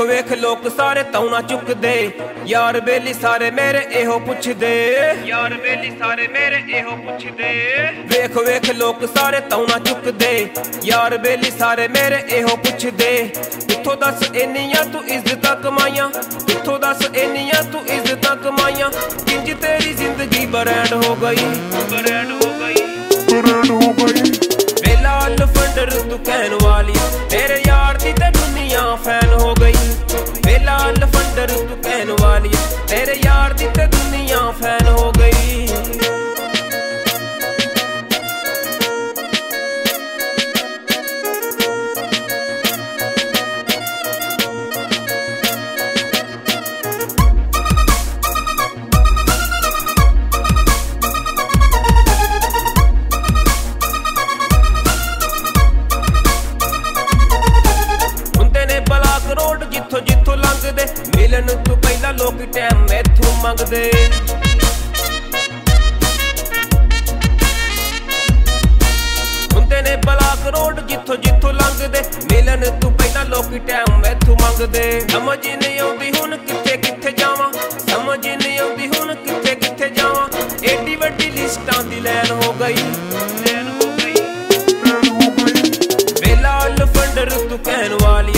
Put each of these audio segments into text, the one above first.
ਵੇਖ ਲੋਕ ਸਾਰੇ ਤੌਣਾ ਚੁੱਕਦੇ। ਯਾਰ ਬੇਲੀ ਸਾਰੇ ਮੇਰੇ ਇਹੋ ਪੁੱਛਦੇ। ਯਾਰ ਬੇਲੀ ਸਾਰੇ ਮੇਰੇ ਇਹੋ ਪੁੱਛਦੇ। ਵੇਖ ਵੇਖ ਲੋਕ ਸਾਰੇ ਤੌਣਾ ਚੁੱਕਦੇ। ਯਾਰ ਬੇਲੀ ਸਾਰੇ ਮੇਰੇ ਇਹੋ ਪੁੱਛਦੇ। ਕਿੱਥੋਂ ਦੱਸ ਇੰਨੀਆਂ ਤੂੰ ਇੱਜ਼ਤਾਂ ਕਮਾਈਆਂ? ਕਿੱਥੋਂ ਦੱਸ ਇੰਨੀਆਂ ਤੂੰ ਇੱਜ਼ਤਾਂ ਕਮਾਈਆਂ? ਕਿੰਜ ਤੇਰੀ ਜ਼ਿੰਦਗੀ ਬਰੈਂਡ ਹੋ ਗਈ? ਬਰੈਂਡ ਹੋ ਗਈ। ਬਰੈਂਡ ਹੋ ਗਈ। ਵੇਲਾ ਲਫੰਡਰ ਤੂੰ ਕਹਿਣ ਵਾਲੀ ਲਫੰਡਰ ਤੂੰ ਕਹਿਣ ਵਾਲੀ ਤੇਰੇ ਯਾਰ ਦੀ ਤੇ ਦੁਨੀਆ ਫੈਨ ਹੋ ਮਿਲਣ ਤੋਂ ਪਹਿਲਾਂ ਲੋਕ ਟਾਈਮ ਮੈਥੋਂ ਮੰਗਦੇ। ਹੁੰਦੇ ਨੇ ਬਲਾਕ ਰੋਡ ਜਿੱਥੋਂ ਜਿੱਥੋਂ ਲੰਘਦੇ। ਮਿਲਣ ਤੋਂ ਪਹਿਲਾਂ ਲੋਕ ਟਾਈਮ ਮੈਥੋਂ ਮੰਗਦੇ। ਸਮਝ ਨਹੀਂ ਆਉਂਦੀ ਹੁਣ ਕਿੱਥੇ ਕਿੱਥੇ ਜਾਵਾਂ। ਸਮਝ ਨਹੀਂ ਆਉਂਦੀ ਹੁਣ ਕਿੱਥੇ ਕਿੱਥੇ ਜਾਵਾਂ। ਏਡੀ ਵੱਡੀ ਲਿਸਟਾਂ ਦੀ ਲੈਣ ਹੋ ਗਈ। ਲੈਨ ਹੋ ਗਈ। ਵੇਲਾ ਲਫੰਡਰ ਤੂੰ ਕਹਿਣ ਵਾਲੀ।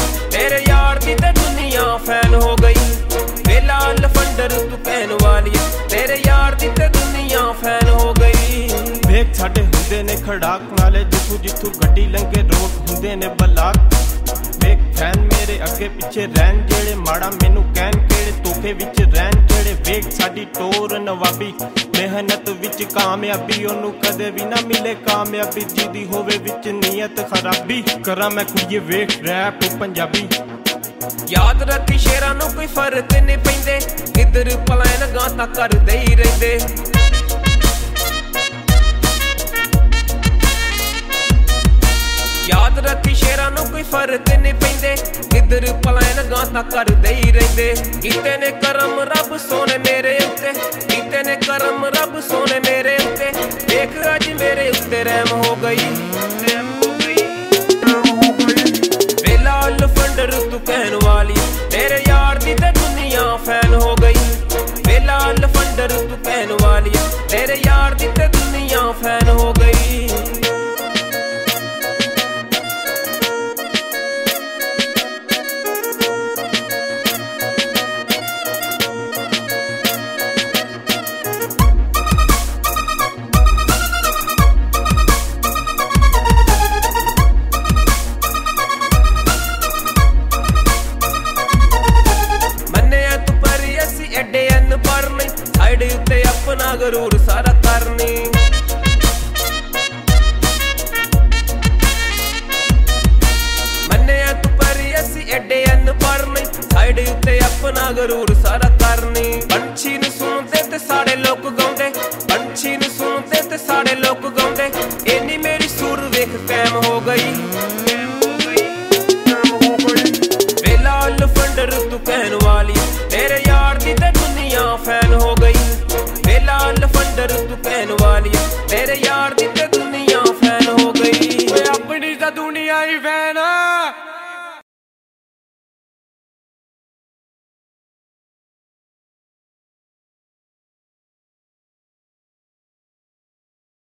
ਸਾਡੇ ਹੁੰਦੇ ਨੇ ਖੜਾਕ। ਨਾਲੇ ਜਿੱਥੋਂ ਜਿੱਥੋਂ ਗੱਡੀ ਲੰਘੇ ਰੋਡ ਹੁੰਦੇ ਨੇ ਬਲਾਕ। ਵੇਖ ਫੈਨ ਮੇਰੇ ਅੱਗੇ ਪਿੱਛੇ ਰਹਿਣ ਜਿਹੜੇ ਮਾੜਾ ਮੈਨੂੰ ਕਹਿਣ ਕਿਹੜੇ ਤੋਹਫੇ ਵਿੱਚ ਰਹਿਣ ਜਿਹੜੇ ਵੇਖ ਸਾਡੀ ਟੋਰ ਨਵਾਬੀ। ਮਿਹਨਤ ਵਿੱਚ ਕਾਮਯਾਬੀ, ਉਹਨੂੰ ਕਦੇ ਵੀ ਨਾ ਮਿਲੇ ਕਾਮਯਾਬੀ। ਜਿਹਦੀ ਹੋਵੇ ਵਿੱਚ ਨੀਅਤ ਖਰਾਬੀ। ਕਰਾਂ ਮੈਂ ਕੁੜੀਏ ਵੇਖ ਰੈਪ ਪੰਜਾਬੀ। ਯਾਦ ਰੱਖੀ ਸ਼ੇਰਾਂ ਨੂੰ ਕੋਈ ਫ਼ਰਕ ਨਹੀਂ ਪੈਂਦੇ। ਕਿੱਧਰ ਪਲਾਨ ਗਾਤਾ ਕਰਦੇ ਹੀ ਰਹਿੰਦੇ। ਕੋਈ ਫ਼ਰਕ ਨਹੀਂ ਪੈਂਦੇ। ਕਿੱਧਰ ਪਲਾਨ ਗਾਤਾ ਕਰਦੇ ਹੀ ਰਹਿੰਦੇ। ਕੀਤੇ ਨੇ ਕਰਮ ਰੱਬ ਸੋਨੇ ਮੇਰੇ ਉੱਤੇ। ਕੀਤੇ ਨੇ ਕਰਮ ਰੱਬ ਸੋਨੇ ਮੇਰੇ ਉੱਤੇ। ਦੇਖ ਅੱਜ ਮੇਰੇ ਉੱਤੇ ਰਹਿਮ ਹੋ ਗਈ। ਰਹਿਮ ਹੋ ਗਈ। ਵੇਲਾ ਲਫੰਡਰ ਤੂੰ ਕਹਿਣ ਵਾਲੀ। ਮੇਰੇ ਯਾਰ ਦੀ ਤੇ ਦੁਨੀਆ ਫੈਨ ਹੋ ਗਈ। ਵੇਲਾ ਲਫੰਡਰ ਤੂੰ ਕਹਿਣ ਵਾਲੀ। ਤੇਰੇ ਯਾਰ ਦੀ ਆਪਣਾ ਗਰੂਰ ਸਾਰਾ ਕਰਨੀ। ਮੰਨਿਆ ਤੂੰ ਪਰ, ਅਸੀਂ ਐਡੇ ਅਨਪੜ੍ਹ ਨਹੀਂ। ਸਾਈਡ ਉੱਤੇ ਆਪਣਾ ਗਰੂਰ ਸਾਰਾ ਕਰਨੀ। ਪੰਛੀ ਨੂੰ ਸੁਣਦੇ ਤੇ ਸਾਰੇ ਲੋਕ ਗਾਉਂਦੇ। ਪੰਛੀ ਨੂੰ ਸੁਣਦੇ ਤੇ ਸਾਰੇ ਲੋਕ ਯਾਰ ਦੀ ਤੇ ਦੁਨੀਆ ਫੈਨ ਹੋ ਗਈ। ਓਏ ਆਪਣੀ ਤਾਂ ਦੁਨੀਆ ਹੀ ਫੈਨ